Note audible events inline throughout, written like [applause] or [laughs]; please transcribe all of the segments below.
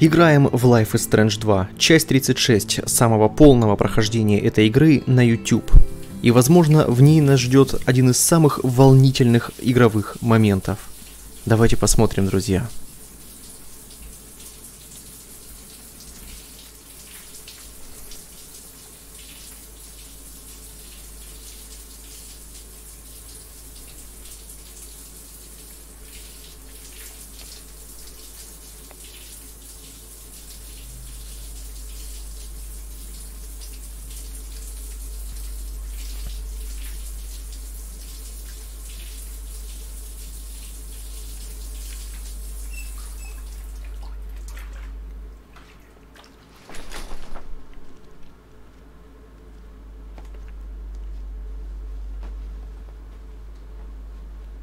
Играем в Life is Strange 2, часть 36 самого полного прохождения этой игры на YouTube. И возможно в ней нас ждет один из самых волнительных игровых моментов. Давайте посмотрим, друзья.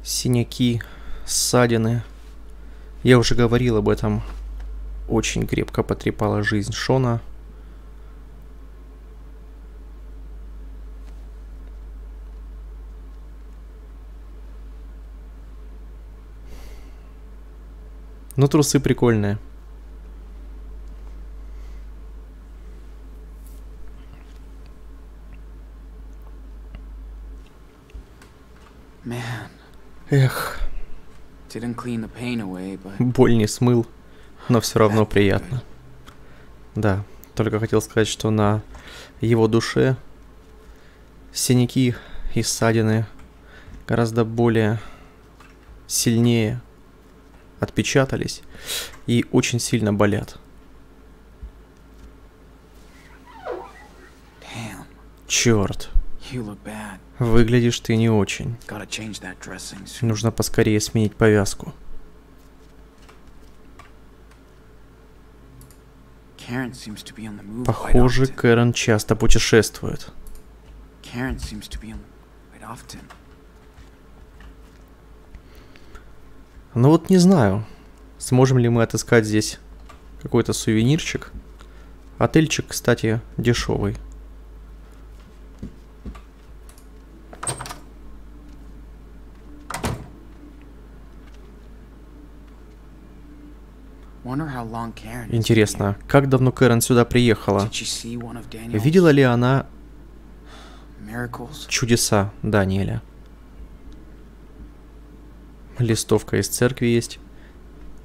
Синяки, ссадины. Я уже говорил об этом. Очень крепко потрепала жизнь Шона. Но трусы прикольные. Эх. Боль не смыл, но все равно приятно. Да, только хотел сказать, что на его душе синяки и ссадины гораздо более сильнее отпечатались и очень сильно болят. Черт. Выглядишь ты не очень. Нужно поскорее сменить повязку. Похоже, Кэрон часто путешествует. Ну вот не знаю, сможем ли мы отыскать здесь какой-то сувенирчик. Отельчик, кстати, дешевый. Интересно, как давно Кэрон сюда приехала? Видела ли она чудеса Даниэля? Листовка из церкви есть.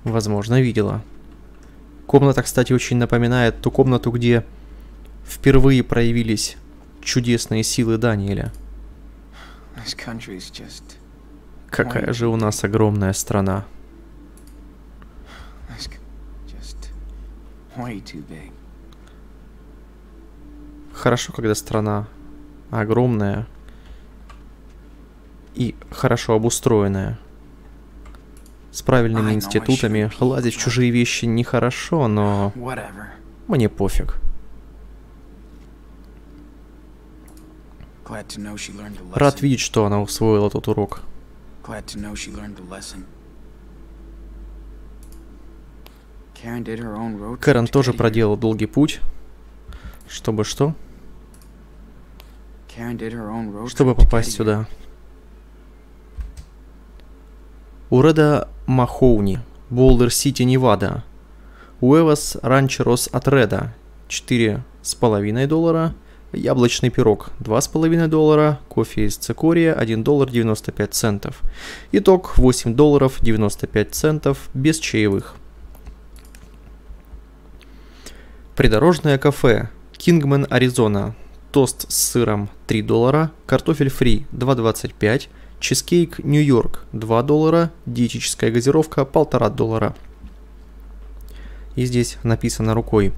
Возможно, видела. Комната, кстати, очень напоминает ту комнату, где впервые проявились чудесные силы Даниэля. Какая же у нас огромная страна. Хорошо, когда страна огромная и хорошо обустроенная. С правильными институтами. Лазить в чужие вещи нехорошо, но... Мне пофиг. Рад видеть, что она усвоила тот урок. Кэрон тоже проделал долгий путь. Чтобы что? Чтобы попасть сюда. У Реда Махоуни, Болдер-Сити, Невада. Huevos Rancheros от Реда 4,5 доллара. Яблочный пирог 2,5 доллара. Кофе из цикория 1 доллар 95 центов. Итог 8 долларов 95 центов без чаевых. Придорожное кафе. Кингмен, Аризона. Тост с сыром 3 доллара. Картофель фри 2,25. Чизкейк Нью-Йорк 2 доллара. Диетическая газировка 1,5 доллара. И здесь написано рукой.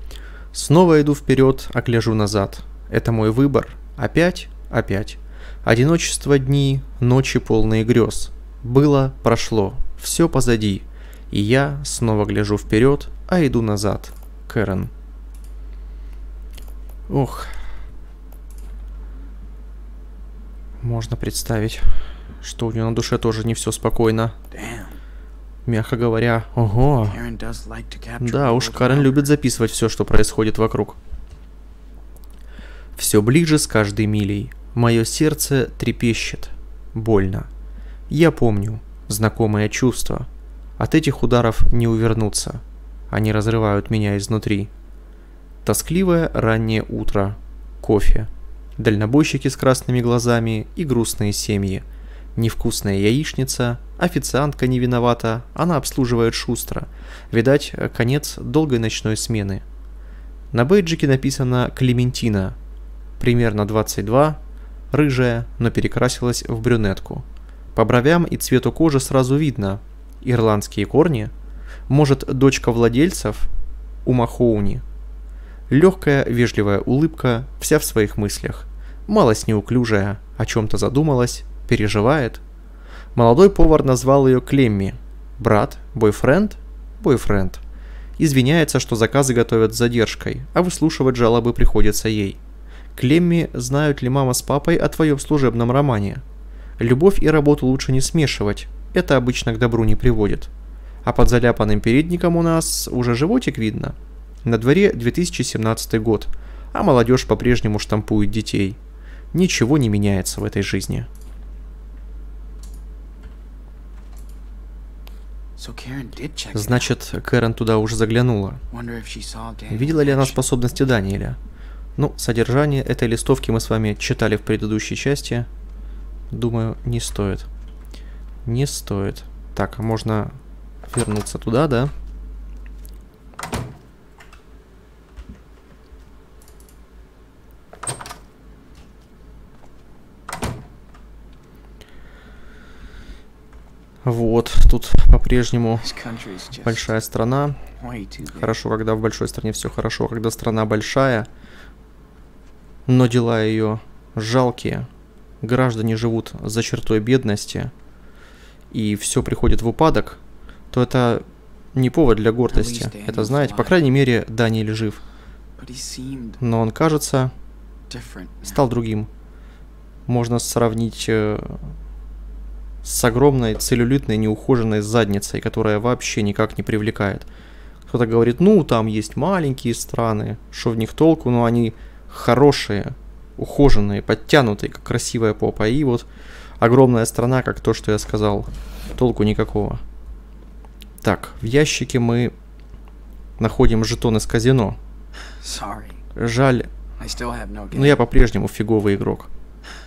Снова иду вперед, а гляжу назад. Это мой выбор. Опять, опять. Одиночество дни, ночи полные грез. Было, прошло, все позади. И я снова гляжу вперед, а иду назад. Кэрон. Ох. Можно представить, что у нее на душе тоже не все спокойно. Мягко говоря, ого. Да уж, Карен любит записывать все, что происходит вокруг. Все ближе с каждой милей. Мое сердце трепещет. Больно. Я помню. Знакомое чувство. От этих ударов не увернуться. Они разрывают меня изнутри. Тоскливое раннее утро. Кофе. Дальнобойщики с красными глазами и грустные семьи. Невкусная яичница, официантка не виновата, она обслуживает шустро. Видать, конец долгой ночной смены. На бейджике написано «Клементина». Примерно 22, рыжая, но перекрасилась в брюнетку. По бровям и цвету кожи сразу видно. Ирландские корни? Может, дочка владельцев? У Махоуни. Легкая, вежливая улыбка, вся в своих мыслях. Малость неуклюжая, о чем-то задумалась, переживает. Молодой повар назвал ее Клемми. Брат, бойфренд, бойфренд. Извиняется, что заказы готовят с задержкой, а выслушивать жалобы приходится ей. Клемми, знают ли мама с папой о твоем служебном романе? Любовь и работу лучше не смешивать, это обычно к добру не приводит. А под заляпанным передником у нас уже животик видно. На дворе 2017 год, а молодежь по-прежнему штампует детей. Ничего не меняется в этой жизни. Значит, Кэрон туда уже заглянула. Видела ли она способности Даниэля? Ну, содержание этой листовки мы с вами читали в предыдущей части. Думаю, не стоит. Не стоит. Так, а можно вернуться туда, да? Вот, тут по-прежнему большая страна. Хорошо, когда в большой стране все хорошо, когда страна большая, но дела ее жалкие. Граждане живут за чертой бедности, и все приходит в упадок, то это не повод для гордости. Это, знаете, по крайней мере, Даниэль жив. Но он, кажется, стал другим. Можно сравнить э, с огромной целлюлитной неухоженной задницей, которая вообще никак не привлекает. Кто-то говорит, ну, там есть маленькие страны, что в них толку, но они хорошие, ухоженные, подтянутые, как красивая попа. И вот огромная страна, как то, что я сказал, толку никакого. Так, в ящике мы находим жетон из казино. Жаль, но я по-прежнему фиговый игрок.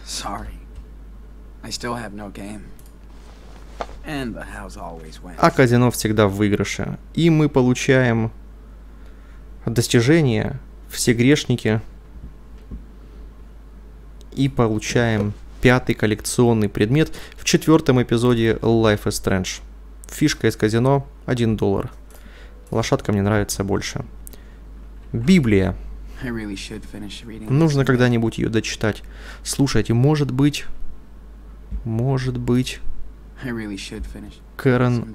Sorry. I still have no game. А казино всегда в выигрыше. И мы получаем достижения, все грешники. И получаем пятый коллекционный предмет в четвертом эпизоде Life is Strange. Фишка из казино 1 доллар. Лошадка мне нравится больше. Библия. Нужно когда-нибудь ее дочитать. Слушайте, может быть... Может быть... Кэрон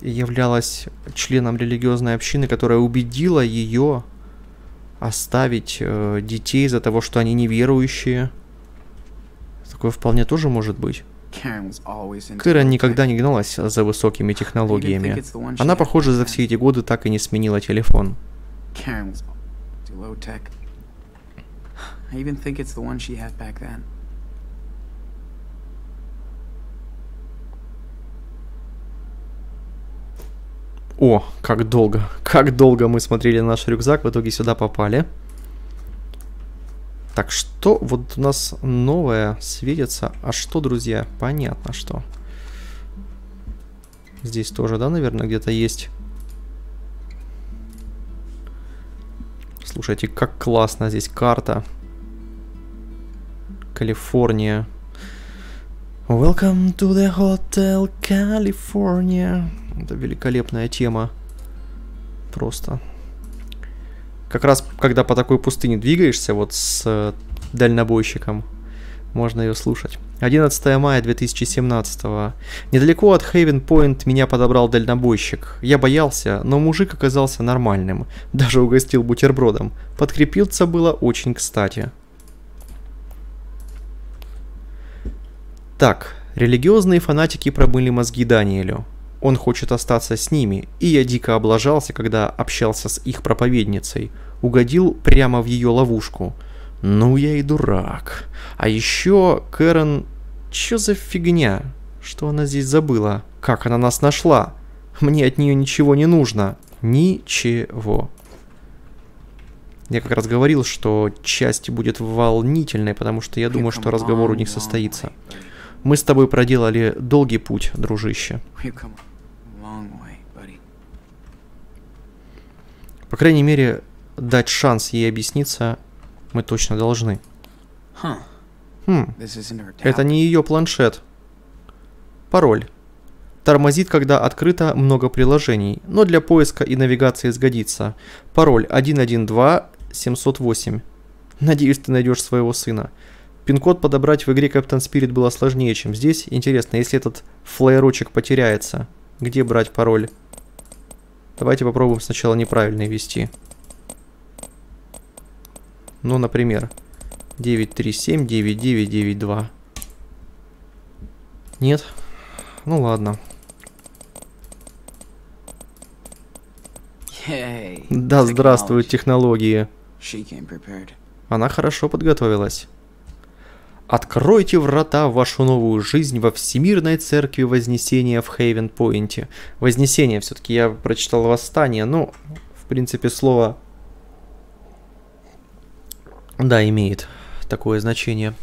являлась членом религиозной общины, которая убедила ее оставить э, детей из-за того, что они неверующие. Такое вполне тоже может быть. Кэрон никогда не гналась за высокими технологиями. Она, похоже, за все эти годы так и не сменила телефон. I even think it's the one she had back then. О, как долго, как долго мы смотрели наш рюкзак, в итоге сюда попали. Так, что вот у нас новое светится? А что, друзья? Понятно, что. Здесь тоже, да, наверное, где-то есть. Слушайте, как классно здесь карта. Калифорния. Welcome to the Hotel California. Это великолепная тема. Просто. Как раз, когда по такой пустыне двигаешься, вот с э, дальнобойщиком, можно ее слушать. 11 мая 2017 -го. Недалеко от Хейвен Пойнт меня подобрал дальнобойщик. Я боялся, но мужик оказался нормальным. Даже угостил бутербродом. Подкрепиться было очень кстати. Так, религиозные фанатики промыли мозги Даниэлю. Он хочет остаться с ними, и я дико облажался, когда общался с их проповедницей. Угодил прямо в ее ловушку. Ну я и дурак. А еще Кэрон... Чё за фигня? Что она здесь забыла? Как она нас нашла? Мне от нее ничего не нужно. Ничего. Я как раз говорил, что часть будет волнительной, потому что я думаю, что разговор у них состоится. Мы с тобой проделали долгий путь, дружище. По крайней мере, дать шанс ей объясниться мы точно должны. Хм, это не ее планшет. Пароль. Тормозит, когда открыто много приложений, но для поиска и навигации сгодится. Пароль 112-708. Надеюсь, ты найдешь своего сына. Пин-код подобрать в игре Captain Spirit было сложнее, чем здесь. Интересно, если этот флеерочек потеряется, где брать пароль? Давайте попробуем сначала неправильно ввести. Ну, например, 937-9992. Нет? Ну ладно. Да здравствуют технологии. Она хорошо подготовилась. Откройте врата в вашу новую жизнь во Всемирной Церкви Вознесения в Хейвен-Пойнте. Вознесение, все-таки я прочитал восстание, но, в принципе, слово... Да, имеет такое значение.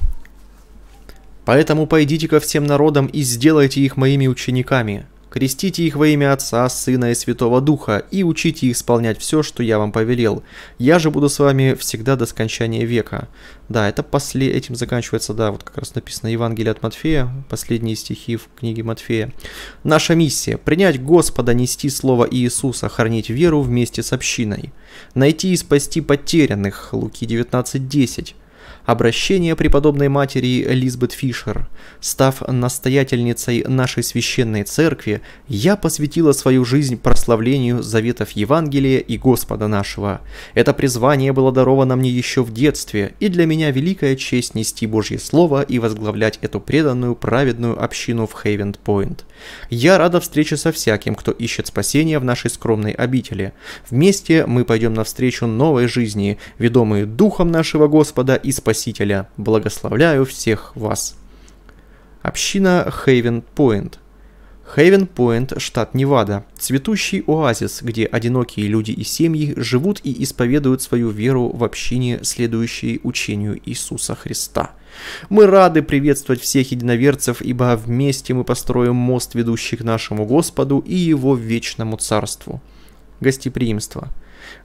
Поэтому пойдите ко всем народам и сделайте их моими учениками. Крестите их во имя Отца, Сына и Святого Духа, и учите их исполнять все, что я вам повелел. Я же буду с вами всегда до скончания века. Да, это после... этим заканчивается, да, вот как раз написано Евангелие от Матфея, последние стихи в книге Матфея. Наша миссия – принять Господа, нести Слово Иисуса, хранить веру вместе с общиной. Найти и спасти потерянных, Луки 19.10 обращение преподобной матери Элизабет Фишер. Став настоятельницей нашей священной церкви, я посвятила свою жизнь прославлению заветов Евангелия и Господа нашего. Это призвание было даровано мне еще в детстве, и для меня великая честь нести Божье Слово и возглавлять эту преданную праведную общину в Хейвенд-Пойнт. Я рада встрече со всяким, кто ищет спасения в нашей скромной обители. Вместе мы пойдем навстречу новой жизни, ведомые Духом нашего Господа и Спасителя. Благословляю всех вас. Община Хейвен Пойнт. Хейвен Пойнт, штат Невада, цветущий оазис, где одинокие люди и семьи живут и исповедуют свою веру в общине, следующей учению Иисуса Христа. Мы рады приветствовать всех единоверцев, ибо вместе мы построим мост, ведущий к нашему Господу и Его вечному Царству. Гостеприимство.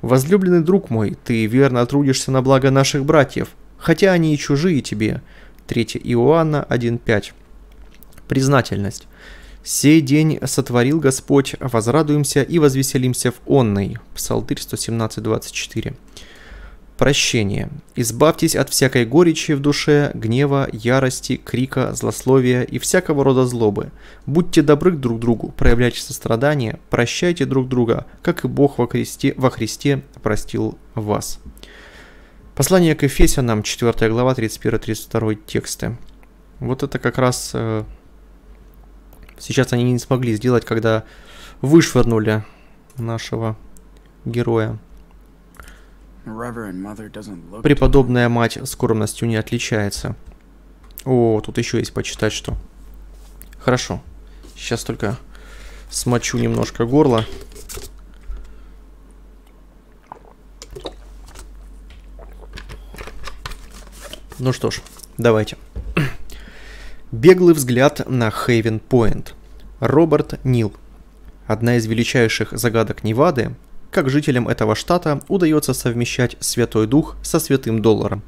Возлюбленный друг мой, ты верно трудишься на благо наших братьев, хотя они и чужие тебе. 3 Иоанна 1.5. Признательность. «Сей день сотворил Господь, возрадуемся и возвеселимся в онной». Псалтырь 117.24. Прощение. Избавьтесь от всякой горечи в душе, гнева, ярости, крика, злословия и всякого рода злобы. Будьте добры друг другу, проявляйте сострадание, прощайте друг друга, как и Бог во Христе, во Христе простил вас. Послание к Ефесянам, 4 глава, 31-32 тексты. Вот это как раз э, сейчас они не смогли сделать, когда вышвырнули нашего героя. Преподобная мать скромностью не отличается. О, тут еще есть почитать что. Хорошо. Сейчас только смочу немножко горло. Ну что ж, давайте. Беглый взгляд на Хейвен Пойнт. Роберт Нил. Одна из величайших загадок Невады, как жителям этого штата удается совмещать Святой Дух со Святым Долларом.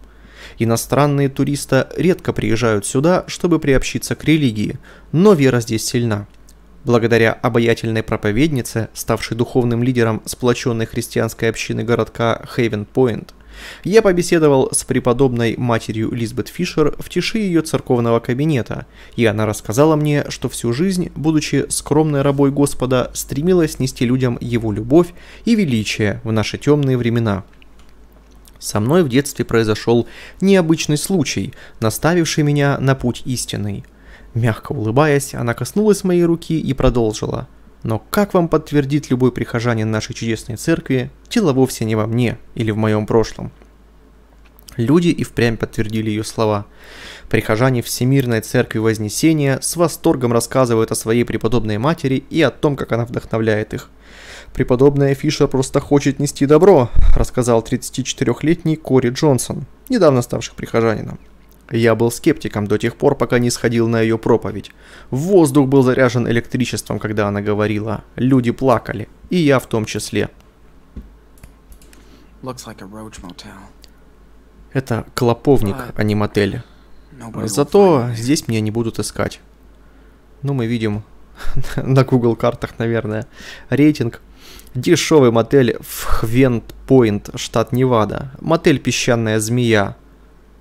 Иностранные туристы редко приезжают сюда, чтобы приобщиться к религии, но вера здесь сильна. Благодаря обаятельной проповеднице, ставшей духовным лидером сплоченной христианской общины городка Хейвен Пойнт, я побеседовал с преподобной матерью Лизбет Фишер в тиши ее церковного кабинета, и она рассказала мне, что всю жизнь, будучи скромной рабой Господа, стремилась нести людям его любовь и величие в наши темные времена. Со мной в детстве произошел необычный случай, наставивший меня на путь истинный. Мягко улыбаясь, она коснулась моей руки и продолжила – но, как вам подтвердит любой прихожанин нашей чудесной церкви, тело вовсе не во мне или в моем прошлом. Люди и впрямь подтвердили ее слова. Прихожане Всемирной Церкви Вознесения с восторгом рассказывают о своей преподобной матери и о том, как она вдохновляет их. «Преподобная Фишер просто хочет нести добро», – рассказал 34-летний Кори Джонсон, недавно ставший прихожанином. Я был скептиком до тех пор, пока не сходил на ее проповедь. Воздух был заряжен электричеством, когда она говорила. Люди плакали. И я в том числе. Это клоповник, а не мотель. Зато здесь меня не будут искать. Ну, мы видим [laughs] на Google картах, наверное, рейтинг. Дешевый мотель в Хвент-Пойнт, штат Невада. Мотель «Песчаная змея».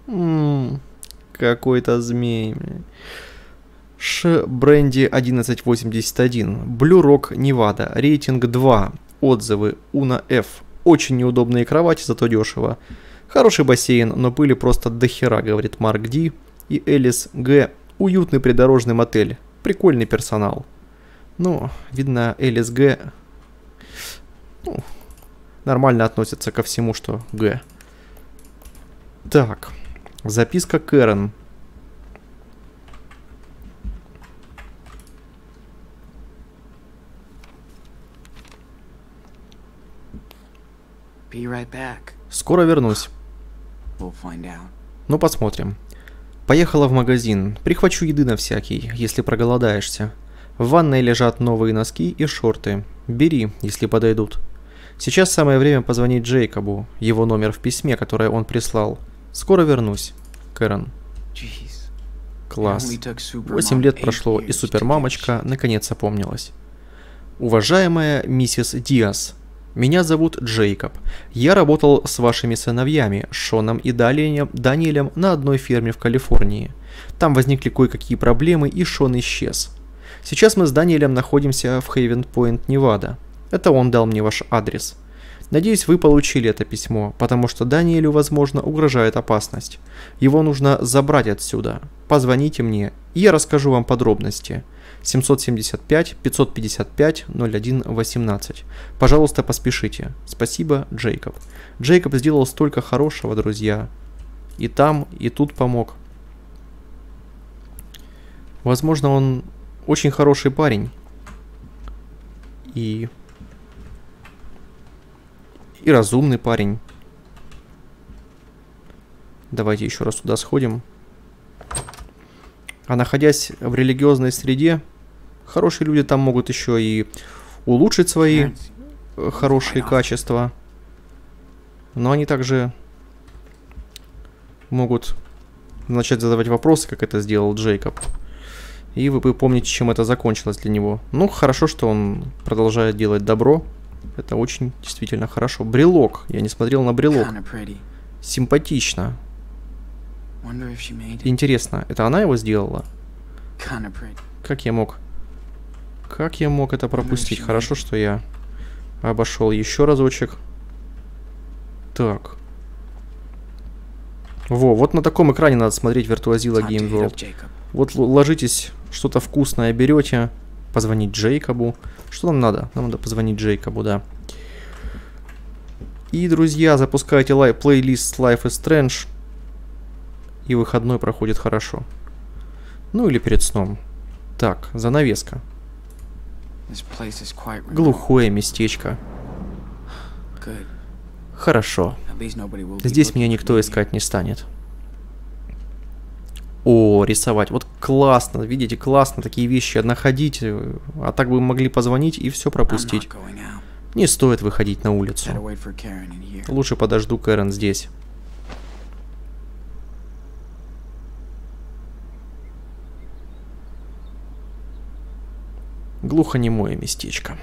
М-м, какой-то змей. Ш Бренди 1181. Blue Rock, Невада. Рейтинг 2. Отзывы. Уна F. Очень неудобные кровати, зато дешево. Хороший бассейн, но пыли просто дохера, говорит Марк Ди. И Элис Г. Уютный придорожный мотель. Прикольный персонал. Ну, видно, Элис Г. Ну, нормально относится ко всему, что Г. Так. Записка Кэрон. Скоро вернусь. Ну, посмотрим. Поехала в магазин. Прихвачу еды на всякий, если проголодаешься. В ванной лежат новые носки и шорты. Бери, если подойдут. Сейчас самое время позвонить Джейкобу. Его номер в письме, которое он прислал. Скоро вернусь. Кэрон. Класс. Восемь лет прошло, и супермамочка наконец опомнилась. Уважаемая миссис Диас, меня зовут Джейкоб. Я работал с вашими сыновьями, Шоном и Даниэлем, на одной ферме в Калифорнии. Там возникли кое-какие проблемы, и Шон исчез. Сейчас мы с Даниэлем находимся в Хейвен-Пойнт, Невада. Это он дал мне ваш адрес. Надеюсь, вы получили это письмо, потому что Даниэлю, возможно, угрожает опасность. Его нужно забрать отсюда. Позвоните мне, и я расскажу вам подробности. 775 555 01 18. Пожалуйста, поспешите. Спасибо, Джейкоб. Джейкоб сделал столько хорошего, друзья. И там, и тут помог. Возможно, он очень хороший парень. И и разумный парень. Давайте еще раз туда сходим. А находясь в религиозной среде, хорошие люди там могут еще и улучшить свои э, хорошие качества. Но они также могут начать задавать вопросы, как это сделал Джейкоб. И вы, вы помните, чем это закончилось для него. Ну, хорошо, что он продолжает делать добро. Это очень действительно хорошо. Брелок. Я не смотрел на брелок. Симпатично. Интересно, это она его сделала? Как я мог? Как я мог это пропустить? Хорошо, что я обошел еще разочек. Так. Во, вот на таком экране надо смотреть Virtuazilla Game World. Вот ложитесь, что-то вкусное берете, позвонить Джейкобу. Что нам надо? Нам надо позвонить Джейкобу, да. И, друзья, запускайте лай плейлист Life is Strange. И выходной проходит хорошо. Ну или перед сном. Так, занавеска. Глухое местечко. Хорошо. Здесь меня никто искать не станет. О, рисовать. Вот классно, видите, классно такие вещи находить. А так бы могли позвонить и все пропустить. Не стоит выходить на улицу. Лучше подожду Кэрен здесь. Глухонемое местечко.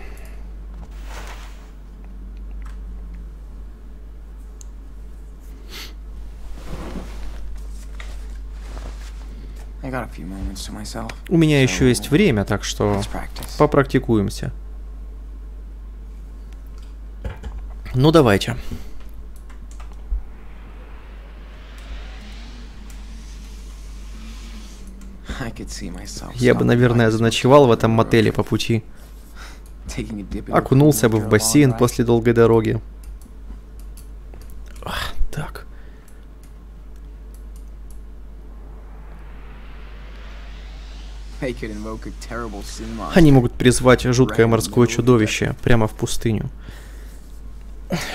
У меня еще есть время, так что попрактикуемся. Ну давайте. Я бы, наверное, заночевал в этом мотеле по пути. Окунулся бы в бассейн после долгой дороги. Они могут призвать жуткое морское чудовище прямо в пустыню.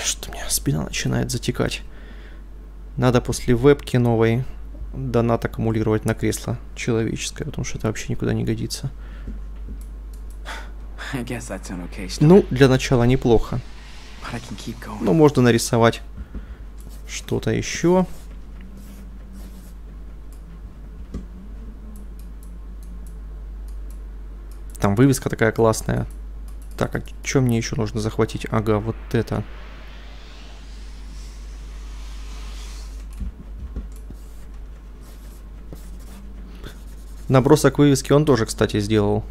Что у меня спина начинает затекать. Надо после вебки новой донат аккумулировать на кресло человеческое, потому что это вообще никуда не годится. Ну, для начала неплохо. Going. Ну, можно нарисовать что-то еще. Там вывеска такая классная. Так, а что мне еще нужно захватить? Ага, вот это. Набросок вывески он тоже, кстати, сделал.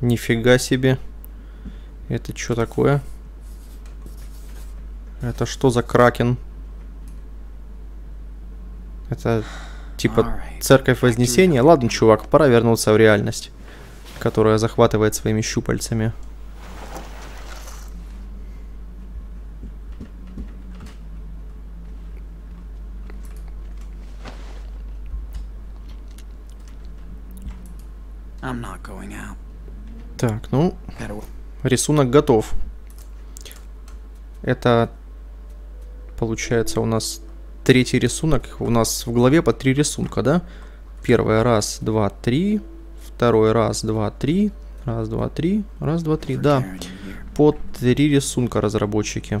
Нифига себе. Это что такое? Это что за кракен? Это типа церковь Вознесения? Ладно, чувак, пора вернуться в реальность, которая захватывает своими щупальцами. Так, ну, рисунок готов. Это получается у нас третий рисунок. У нас в голове по три рисунка, да? Первый раз, два, три. Второй раз, два, три. Раз, два, три. Раз, два, три. Да, по три рисунка разработчики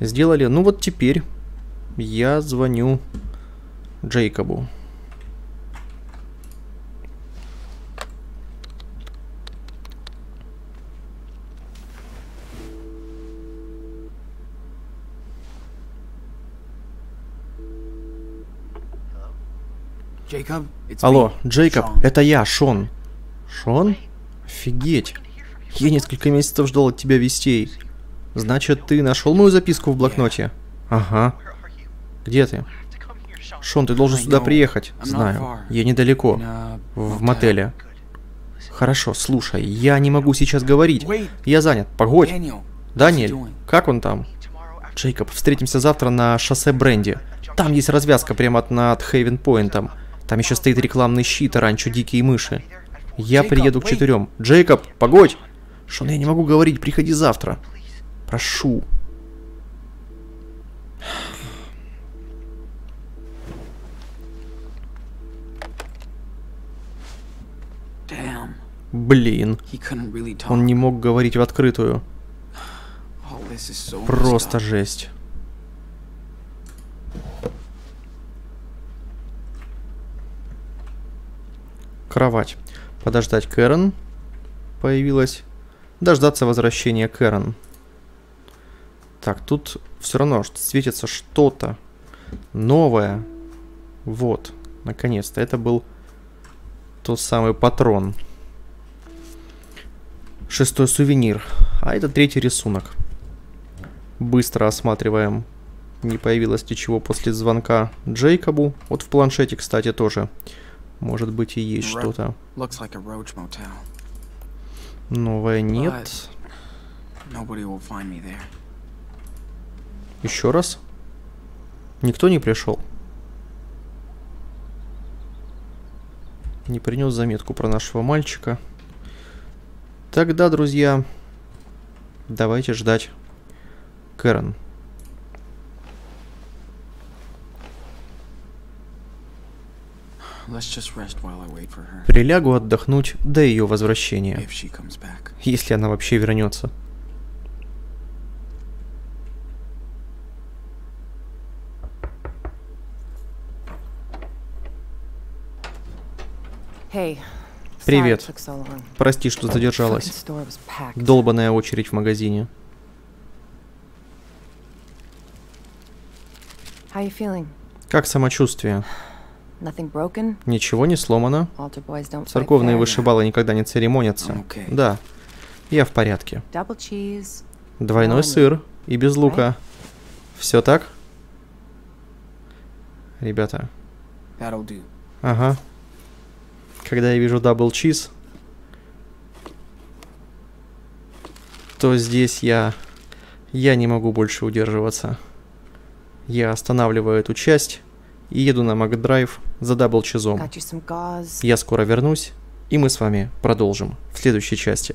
сделали. Ну вот теперь я звоню Джейкобу. Алло, Джейкоб, это я, Шон. Шон? Офигеть. Я несколько месяцев ждал от тебя вестей. Значит, ты нашел мою записку в блокноте? Ага. Где ты? Шон, ты должен сюда приехать. Знаю. Я недалеко. В мотеле. Хорошо, слушай, я не могу сейчас говорить. Я занят. Погодь. Даниэль, как он там? Джейкоб, встретимся завтра на шоссе Бренди. Там есть развязка прямо над Хейвен Пойнтом. Там еще стоит рекламный щит ранчо Дикие мыши. Я приеду к четырем. Джейкоб, погодь! Шон, я не могу говорить, приходи завтра. Прошу. Блин, он не мог говорить в открытую. Просто жесть. Кровать. Подождать Кэрон. Появилась. Дождаться возвращения Кэрон. Так, тут все равно светится что-то новое. Вот, наконец-то. Это был тот самый патрон. Шестой сувенир. А это третий рисунок. Быстро осматриваем. Не появилось ничего после звонка Джейкобу. Вот в планшете, кстати, тоже. Может быть и есть что-то. Новое нет. Еще раз. Никто не пришел. Не принес заметку про нашего мальчика. Тогда, друзья, давайте ждать Кэрон. Прилягу отдохнуть до ее возвращения. If she comes back. Если она вообще вернется. Hey. Привет. Прости, что задержалась. store was packed. Долбаная очередь в магазине. How you feeling? Как самочувствие? Nothing broken? Ничего не сломано? Altar boys don't fight Церковные вышибалы никогда не церемонятся. Да, я в порядке. Double cheese. Двойной сыр и без лука. Все так? Ребята, That'll do. ага. Когда я вижу double cheese, то здесь я... Я не могу больше удерживаться. Я останавливаю эту часть и еду на McDrive за double cheese ом. Я скоро вернусь, и мы с вами продолжим в следующей части.